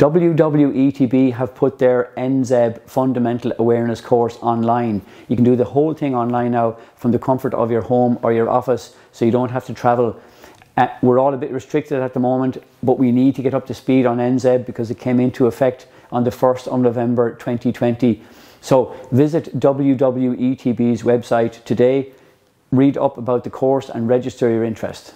WWETB have put their NZEB Fundamental Awareness course online. You can do the whole thing online now from the comfort of your home or your office, so you don't have to travel. Uh, we're all a bit restricted at the moment, but we need to get up to speed on NZEB because it came into effect on the 1st of November 2020. So visit WWETB's website today, read up about the course, and register your interest.